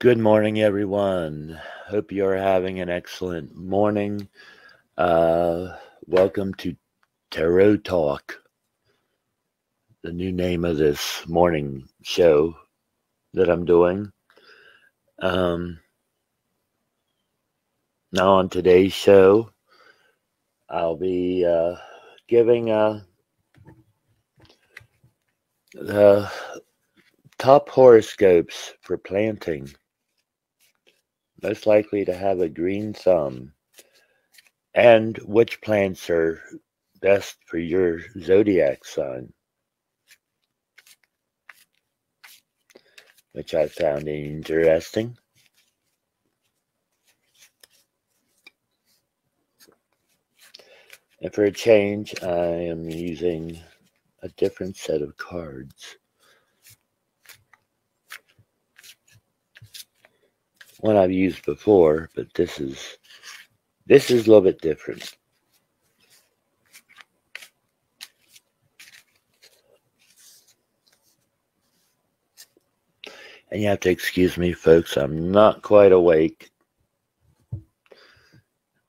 Good morning, everyone. Hope you're having an excellent morning. Uh, welcome to Tarot Talk, the new name of this morning show that I'm doing. Um, now, on today's show, I'll be uh, giving uh, the top horoscopes for planting most likely to have a green thumb, and which plants are best for your zodiac sign, which I found interesting. And for a change, I am using a different set of cards. One I've used before, but this is this is a little bit different. And you have to excuse me, folks, I'm not quite awake.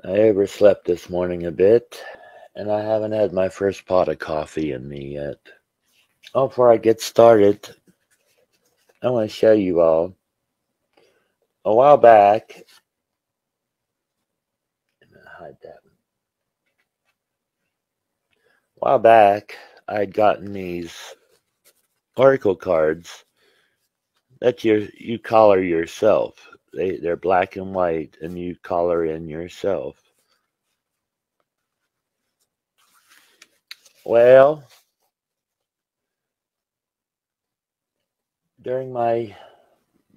I overslept this morning a bit, and I haven't had my first pot of coffee in me yet. Before I get started, I want to show you all a while back, hide that. A while back, I'd gotten these oracle cards that you you color yourself. They they're black and white, and you color in yourself. Well, during my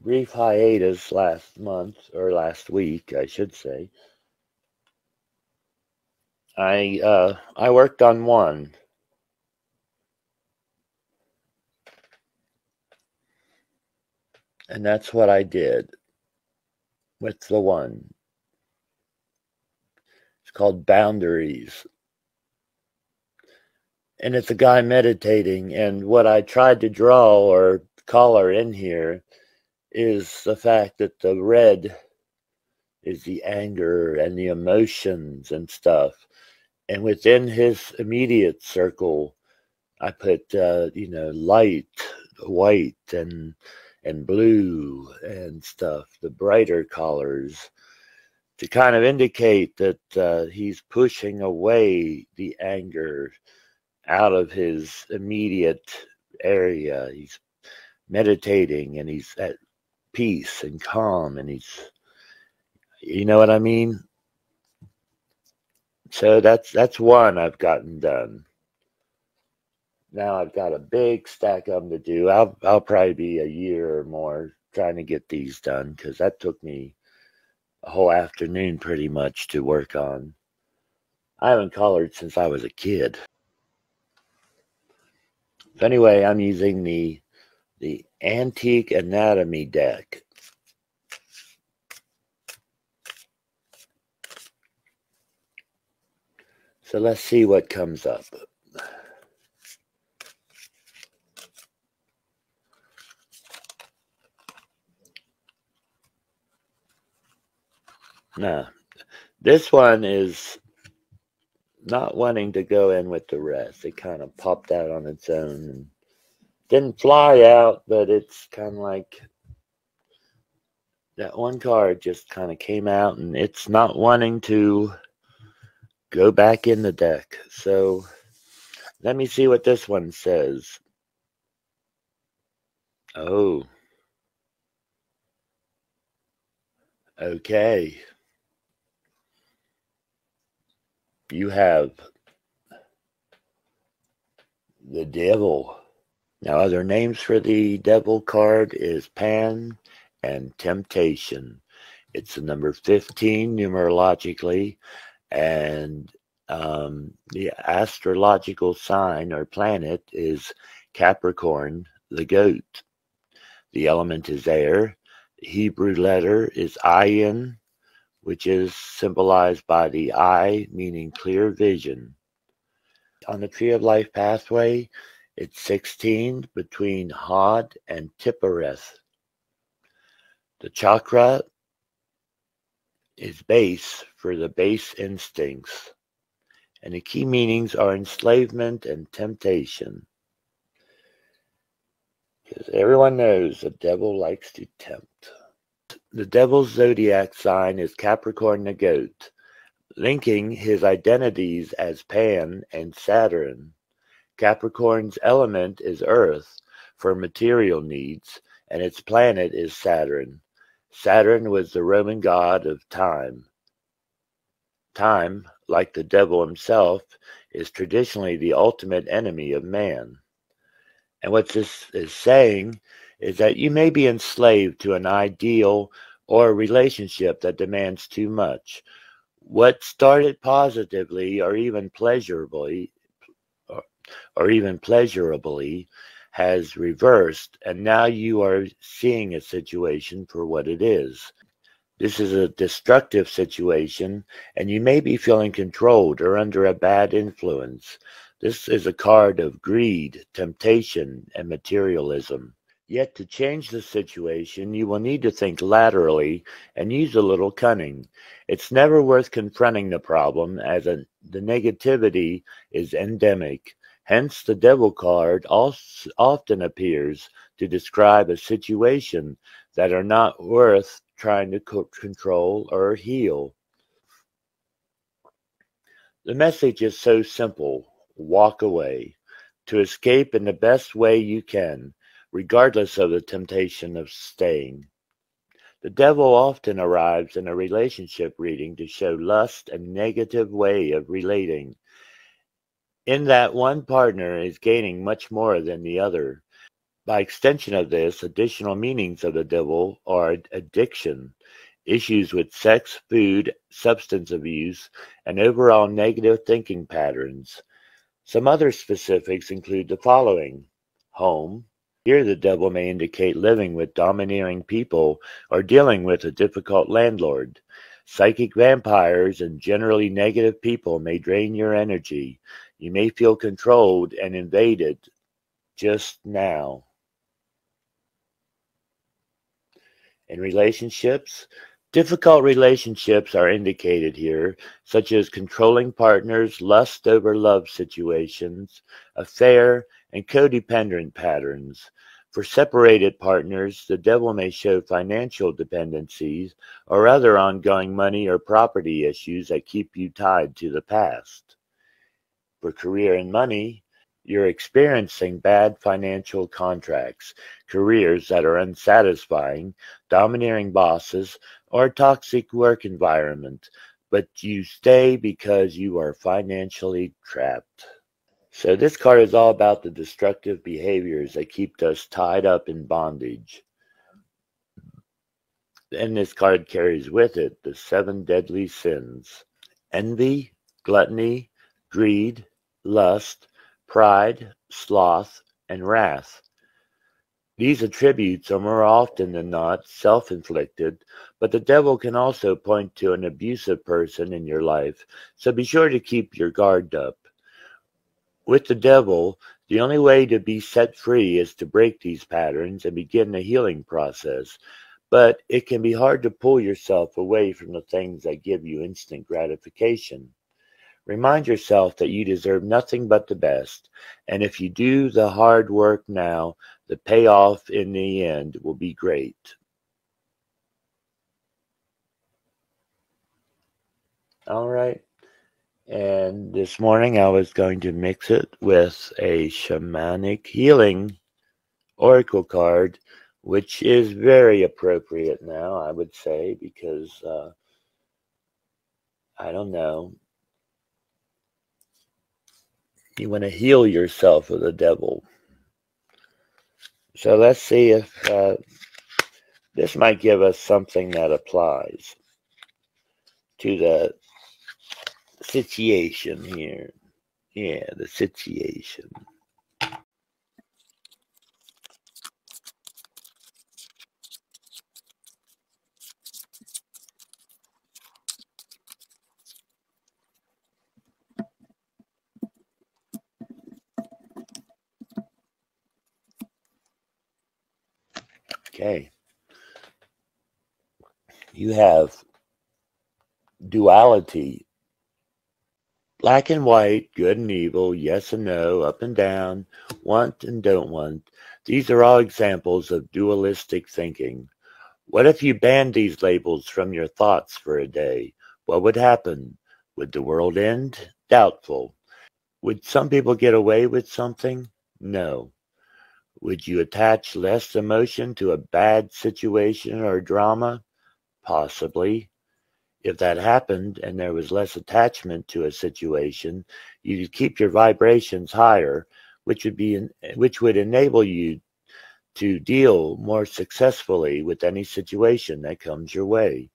brief hiatus last month or last week, I should say. I uh, I worked on one. And that's what I did with the one. It's called Boundaries. And it's a guy meditating. And what I tried to draw or color in here is the fact that the red is the anger and the emotions and stuff. And within his immediate circle, I put, uh, you know, light, white, and and blue and stuff, the brighter colors, to kind of indicate that uh, he's pushing away the anger out of his immediate area. He's meditating and he's at peace and calm and he's you know what I mean? So that's that's one I've gotten done. Now I've got a big stack of them to do. I'll I'll probably be a year or more trying to get these done because that took me a whole afternoon pretty much to work on. I haven't colored since I was a kid. So anyway, I'm using the the Antique Anatomy deck. So let's see what comes up. Now, this one is not wanting to go in with the rest. It kind of popped out on its own didn't fly out, but it's kind of like that one card just kind of came out and it's not wanting to go back in the deck. So let me see what this one says. Oh. Okay. You have the devil. Now, other names for the devil card is Pan and Temptation. It's the number 15 numerologically, and um, the astrological sign or planet is Capricorn, the goat. The element is air. The Hebrew letter is Ayin, which is symbolized by the eye, meaning clear vision. On the Tree of Life pathway, it's 16 between Hod and Tiphereth. The chakra is base for the base instincts, and the key meanings are enslavement and temptation. Because everyone knows the devil likes to tempt. The devil's zodiac sign is Capricorn the goat, linking his identities as Pan and Saturn. Capricorn's element is Earth for material needs, and its planet is Saturn. Saturn was the Roman god of time. Time, like the devil himself, is traditionally the ultimate enemy of man. And what this is saying is that you may be enslaved to an ideal or a relationship that demands too much. What started positively or even pleasurably or, even pleasurably has reversed, and now you are seeing a situation for what it is. This is a destructive situation, and you may be feeling controlled or under a bad influence. This is a card of greed, temptation, and materialism. Yet to change the situation, you will need to think laterally and use a little cunning. It's never worth confronting the problem as a, the negativity is endemic. Hence, the devil card often appears to describe a situation that are not worth trying to control or heal. The message is so simple walk away, to escape in the best way you can, regardless of the temptation of staying. The devil often arrives in a relationship reading to show lust and negative way of relating, in that one partner is gaining much more than the other. By extension of this, additional meanings of the devil are addiction, issues with sex, food, substance abuse, and overall negative thinking patterns. Some other specifics include the following home. Here, the devil may indicate living with domineering people or dealing with a difficult landlord. Psychic vampires and generally negative people may drain your energy. You may feel controlled and invaded just now. In relationships, Difficult relationships are indicated here, such as controlling partners, lust over love situations, affair, and codependent patterns. For separated partners, the devil may show financial dependencies or other ongoing money or property issues that keep you tied to the past. For career and money, you're experiencing bad financial contracts, careers that are unsatisfying, domineering bosses, or toxic work environment, but you stay because you are financially trapped. So this card is all about the destructive behaviors that keep us tied up in bondage. And this card carries with it the seven deadly sins envy, gluttony, greed, lust, pride, sloth, and wrath. These attributes are more often than not self inflicted, but the devil can also point to an abusive person in your life, so be sure to keep your guard up. With the devil, the only way to be set free is to break these patterns and begin the healing process. But it can be hard to pull yourself away from the things that give you instant gratification. Remind yourself that you deserve nothing but the best, and if you do the hard work now, the payoff in the end will be great. All right. And this morning I was going to mix it with a shamanic healing oracle card, which is very appropriate now, I would say, because uh, I don't know. You want to heal yourself of the devil. So let's see if uh, this might give us something that applies to the situation here. Yeah, the situation. Okay. you have duality black and white, good and evil, yes and no, up and down, want and don't want. These are all examples of dualistic thinking. What if you banned these labels from your thoughts for a day? What would happen? Would the world end? Doubtful. Would some people get away with something? No. Would you attach less emotion to a bad situation or drama? Possibly. If that happened and there was less attachment to a situation, you could keep your vibrations higher, which would be which would enable you to deal more successfully with any situation that comes your way.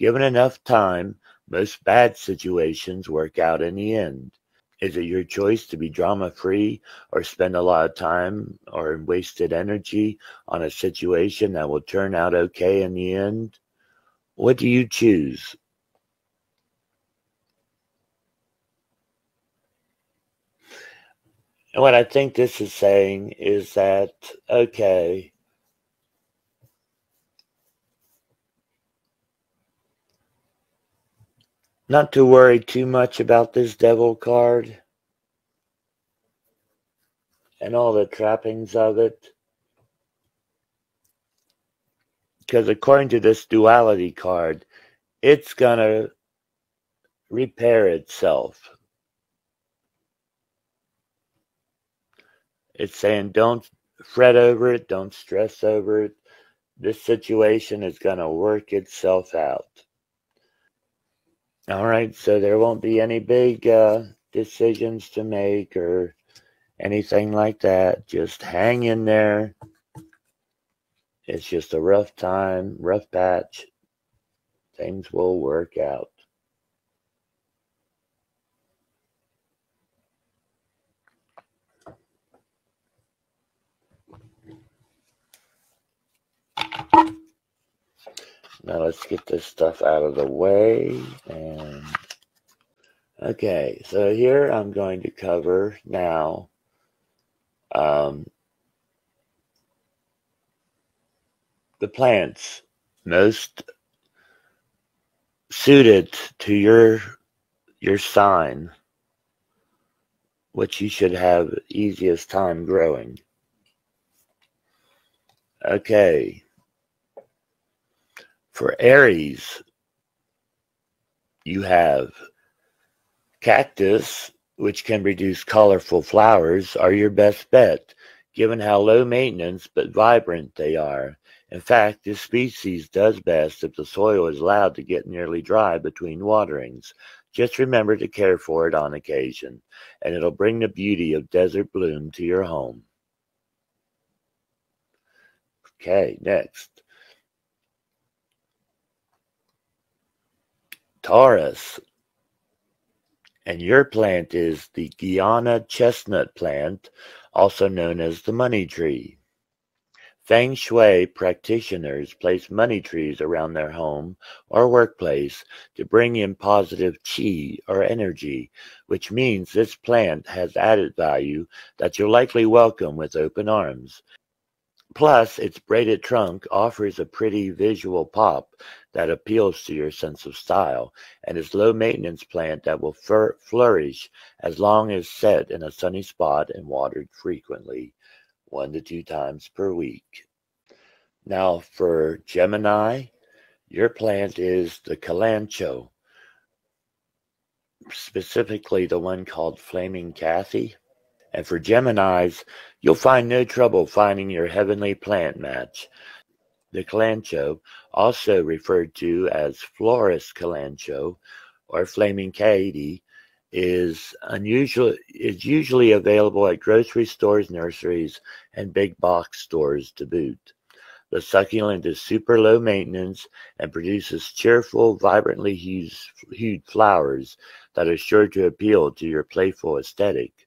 Given enough time, most bad situations work out in the end. Is it your choice to be drama free or spend a lot of time or wasted energy on a situation that will turn out okay in the end? What do you choose? And what I think this is saying is that, okay, not to worry too much about this devil card and all the trappings of it. Because according to this duality card, it's going to repair itself. It's saying don't fret over it, don't stress over it. This situation is going to work itself out. All right, so there won't be any big uh, decisions to make or anything like that. Just hang in there. It's just a rough time, rough patch. Things will work out. Now let's get this stuff out of the way. And okay, so here I'm going to cover now um, the plants most suited to your your sign, which you should have easiest time growing. Okay. For Aries, you have cactus, which can produce colorful flowers, are your best bet, given how low maintenance but vibrant they are. In fact, this species does best if the soil is allowed to get nearly dry between waterings. Just remember to care for it on occasion, and it'll bring the beauty of desert bloom to your home. Okay, next. Taurus. And your plant is the Guiana chestnut plant, also known as the money tree. Feng Shui practitioners place money trees around their home or workplace to bring in positive chi or energy, which means this plant has added value that you'll likely welcome with open arms. Plus, its braided trunk offers a pretty visual pop that appeals to your sense of style, and is low maintenance plant that will flourish as long as set in a sunny spot and watered frequently, one to two times per week. Now for Gemini, your plant is the Kalanchoe, specifically the one called Flaming Katy. And for Geminis, you'll find no trouble finding your heavenly plant match. The kalanchoe, also referred to as Florist kalanchoe or flaming Katy, is unusual is usually available at grocery stores, nurseries, and big box stores to boot. The succulent is super low maintenance and produces cheerful, vibrantly hued, hued flowers that are sure to appeal to your playful aesthetic.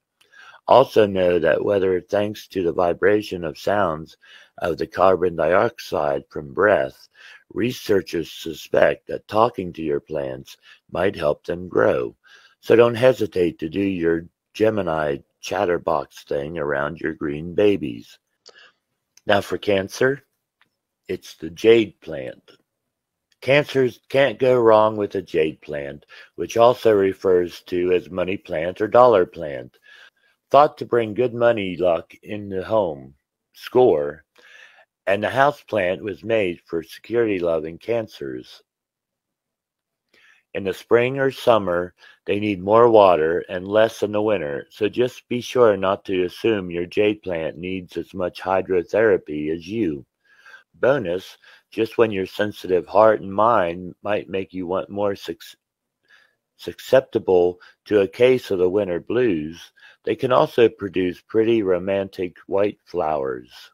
Also know that whether thanks to the vibration of sounds of the carbon dioxide from breath, researchers suspect that talking to your plants might help them grow. So don't hesitate to do your Gemini chatterbox thing around your green babies. Now for Cancer, it's the jade plant. Cancers can't go wrong with a jade plant, which also refers to as money plant or dollar plant. Thought to bring good money luck in the home, score, and the house plant was made for security loving cancers. In the spring or summer, they need more water and less in the winter, so just be sure not to assume your jade plant needs as much hydrotherapy as you. Bonus, just when your sensitive heart and mind might make you want more susceptible to a case of the winter blues, they can also produce pretty romantic white flowers.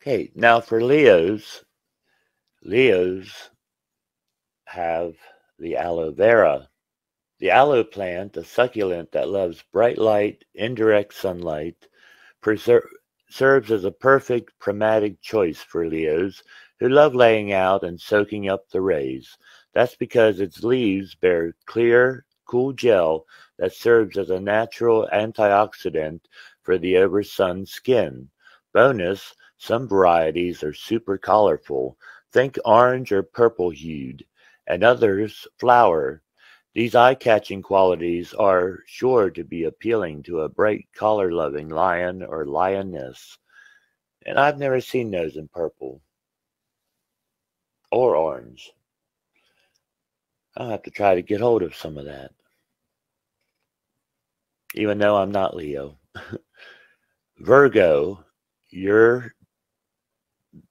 Okay, now for Leos, Leos have the aloe vera. The aloe plant, a succulent that loves bright light, indirect sunlight, serves as a perfect pragmatic choice for Leos who love laying out and soaking up the rays. That's because its leaves bear clear, cool gel that serves as a natural antioxidant for the oversun skin. Bonus, some varieties are super colorful. Think orange or purple hued, and others flower these eye-catching qualities are sure to be appealing to a bright color-loving lion or lioness, and I've never seen those in purple or orange. I'll have to try to get hold of some of that, even though I'm not Leo. Virgo, your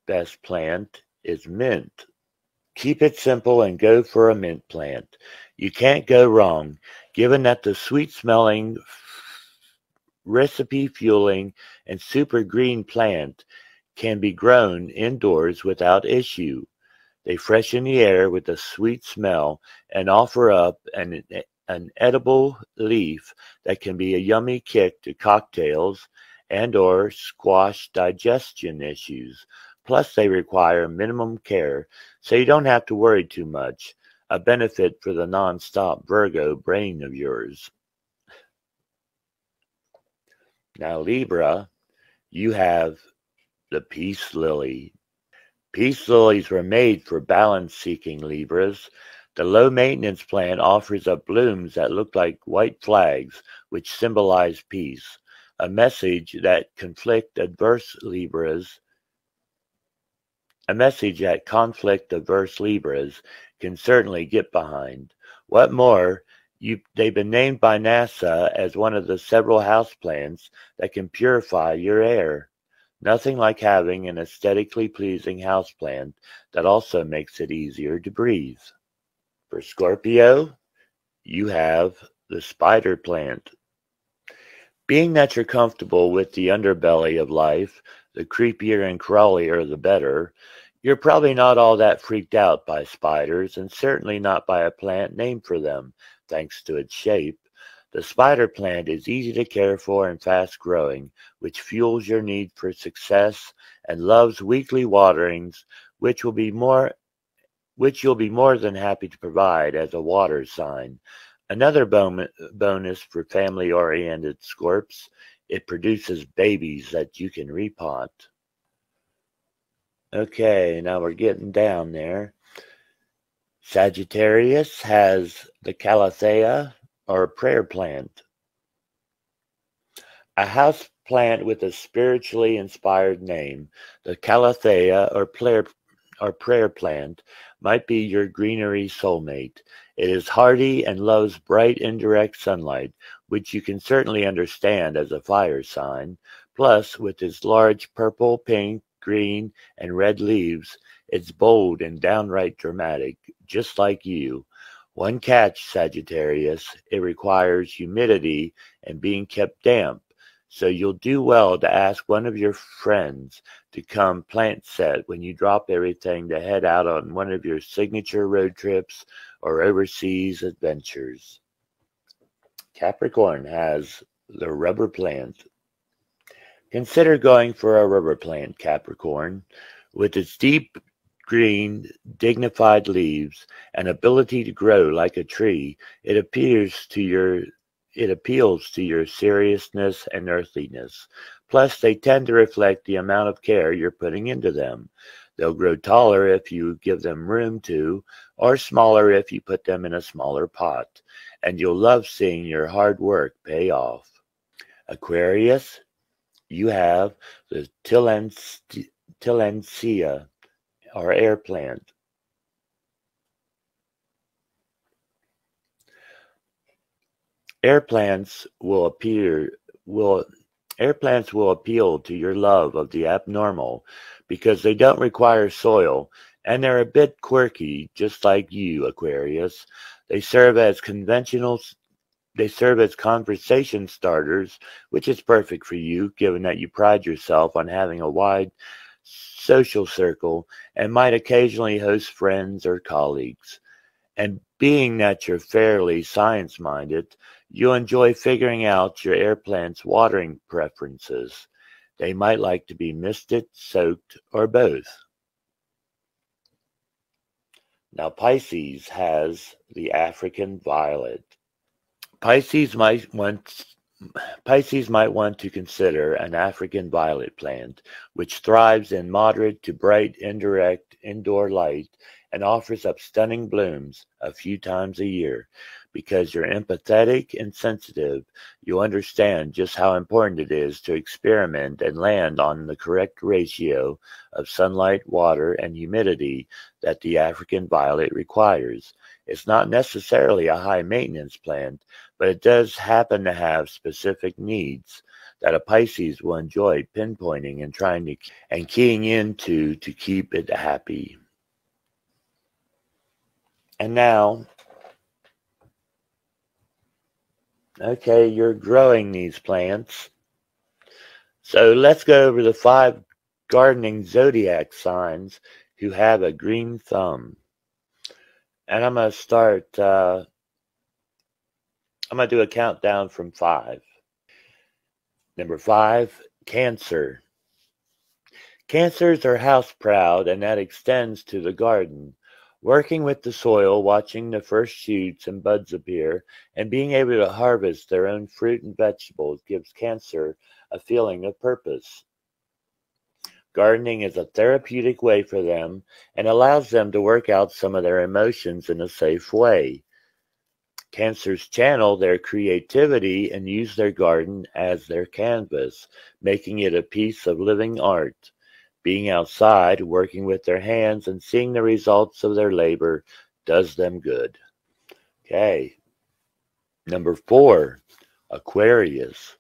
best plant is mint. Keep it simple and go for a mint plant. You can't go wrong, given that the sweet smelling, recipe fueling, and super green plant can be grown indoors without issue. They freshen the air with a sweet smell and offer up an, an edible leaf that can be a yummy kick to cocktails and or squash digestion issues. Plus they require minimum care, so you don't have to worry too much a benefit for the non-stop Virgo brain of yours. Now, Libra, you have the peace lily. Peace lilies were made for balance seeking Libras. The low maintenance plant offers up blooms that look like white flags, which symbolize peace, a message that conflict adverse Libras a message that conflict averse Libras can certainly get behind. What more, you, they've been named by NASA as one of the several houseplants that can purify your air. Nothing like having an aesthetically pleasing houseplant that also makes it easier to breathe. For Scorpio, you have the spider plant. Being that you're comfortable with the underbelly of life, the creepier and crawlier the better, you're probably not all that freaked out by spiders, and certainly not by a plant named for them, thanks to its shape. The spider plant is easy to care for and fast growing, which fuels your need for success and loves weekly waterings, which will be more which you'll be more than happy to provide as a water sign. Another bonus for family oriented scorps, it produces babies that you can repot. Okay, now we're getting down there. Sagittarius has the calathea or prayer plant. A house plant with a spiritually inspired name, the calathea or prayer, or prayer plant might be your greenery soulmate. It is hardy and loves bright indirect sunlight, which you can certainly understand as a fire sign. Plus, with its large purple, pink, green, and red leaves, it's bold and downright dramatic, just like you. One catch, Sagittarius, it requires humidity and being kept damp. So you'll do well to ask one of your friends to come plant set when you drop everything to head out on one of your signature road trips or overseas adventures. Capricorn has the rubber plant. Consider going for a rubber plant, Capricorn. With its deep green, dignified leaves and ability to grow like a tree, it appears to your it appeals to your seriousness and earthliness. Plus, they tend to reflect the amount of care you're putting into them. They'll grow taller if you give them room to, or smaller if you put them in a smaller pot, and you'll love seeing your hard work pay off. Aquarius, you have the Tillandsia or air plant. Air plants will appear will air plants will appeal to your love of the abnormal because they don't require soil and they're a bit quirky, just like you, Aquarius. They serve as conventional they serve as conversation starters, which is perfect for you, given that you pride yourself on having a wide social circle and might occasionally host friends or colleagues. And being that you're fairly science minded, you enjoy figuring out your air plant's watering preferences. They might like to be misted, soaked, or both. Now, Pisces has the African violet. Pisces might want Pisces might want to consider an African violet plant, which thrives in moderate to bright indirect indoor light and offers up stunning blooms a few times a year. Because you're empathetic and sensitive, you understand just how important it is to experiment and land on the correct ratio of sunlight, water, and humidity that the African violet requires. It's not necessarily a high maintenance plant, but it does happen to have specific needs that a Pisces will enjoy pinpointing and trying to and keying into to keep it happy. And now Okay, you're growing these plants. So let's go over the five gardening zodiac signs who have a green thumb. And I'm going to start, uh, I'm going to do a countdown from five. Number five, Cancer. Cancers are house proud, and that extends to the garden. Working with the soil, watching the first shoots and buds appear, and being able to harvest their own fruit and vegetables gives Cancer a feeling of purpose. Gardening is a therapeutic way for them and allows them to work out some of their emotions in a safe way. Cancers channel their creativity and use their garden as their canvas, making it a piece of living art. Being outside, working with their hands, and seeing the results of their labor does them good. Okay. Number four, Aquarius.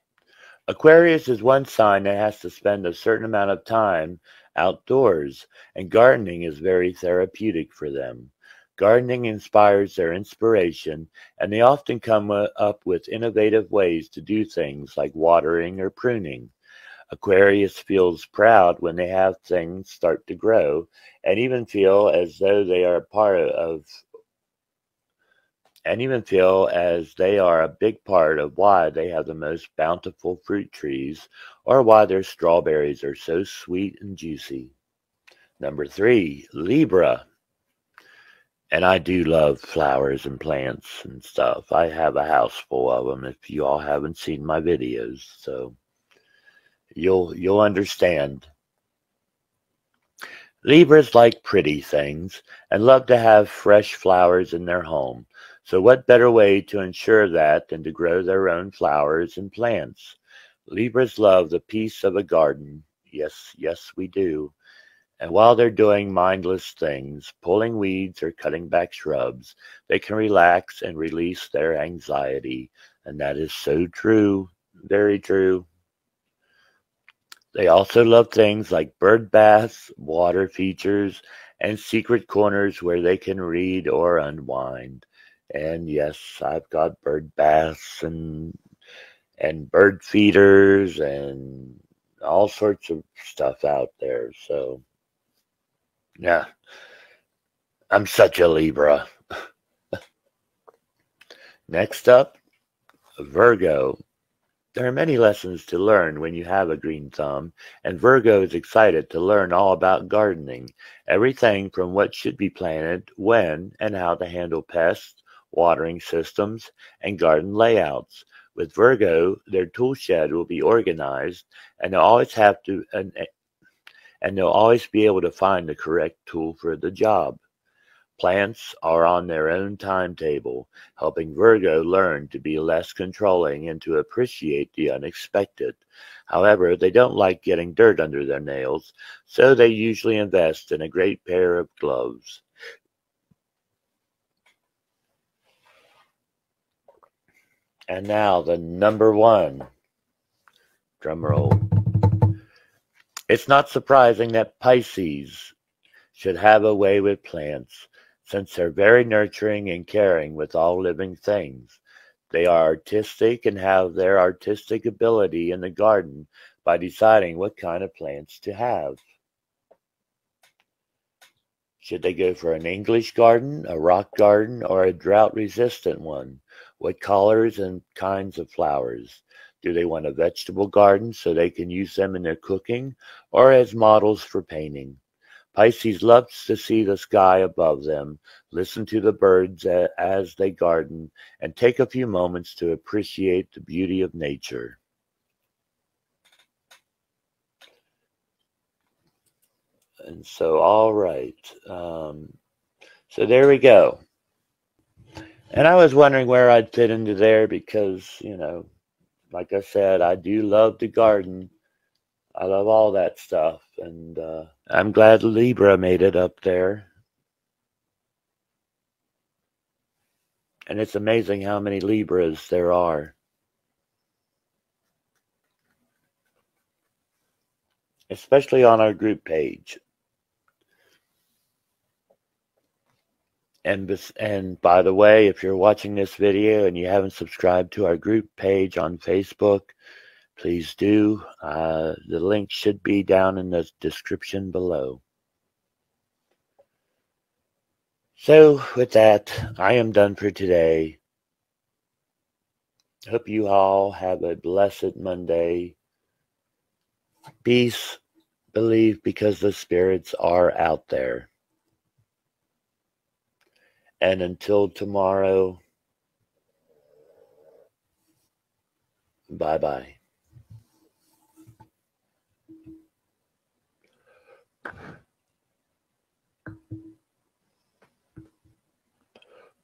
Aquarius is one sign that has to spend a certain amount of time outdoors, and gardening is very therapeutic for them. Gardening inspires their inspiration, and they often come uh, up with innovative ways to do things like watering or pruning. Aquarius feels proud when they have things start to grow and even feel as though they are a part of and even feel as they are a big part of why they have the most bountiful fruit trees or why their strawberries are so sweet and juicy. Number three, Libra. And I do love flowers and plants and stuff. I have a house full of them if you all haven't seen my videos. So You'll you'll understand. Libras like pretty things and love to have fresh flowers in their home. So what better way to ensure that than to grow their own flowers and plants? Libras love the peace of a garden. Yes, yes, we do. And while they're doing mindless things, pulling weeds or cutting back shrubs, they can relax and release their anxiety. And that is so true. Very true. They also love things like bird baths, water features, and secret corners where they can read or unwind. And yes, I've got bird baths and and bird feeders and all sorts of stuff out there. So yeah. I'm such a Libra. Next up, Virgo. There are many lessons to learn when you have a green thumb, and Virgo is excited to learn all about gardening. Everything from what should be planted, when, and how to handle pests, watering systems, and garden layouts. With Virgo, their tool shed will be organized, and they'll always have to and, and they'll always be able to find the correct tool for the job. Plants are on their own timetable, helping Virgo learn to be less controlling and to appreciate the unexpected. However, they don't like getting dirt under their nails, so they usually invest in a great pair of gloves. And now the number one drum roll. It's not surprising that Pisces should have a way with plants since they're very nurturing and caring with all living things. They are artistic and have their artistic ability in the garden by deciding what kind of plants to have. Should they go for an English garden, a rock garden, or a drought resistant one? What colors and kinds of flowers? Do they want a vegetable garden so they can use them in their cooking or as models for painting? Pisces loves to see the sky above them, listen to the birds as they garden, and take a few moments to appreciate the beauty of nature. And so, all right. Um, so there we go. And I was wondering where I'd fit into there because, you know, like I said, I do love the garden. I love all that stuff. And uh, I'm glad Libra made it up there. And it's amazing how many Libras there are. Especially on our group page. And, and by the way, if you're watching this video and you haven't subscribed to our group page on Facebook, please do. Uh, the link should be down in the description below. So, with that, I am done for today. Hope you all have a blessed Monday. Peace, believe because the spirits are out there. And until tomorrow, bye bye.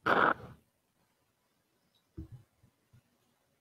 you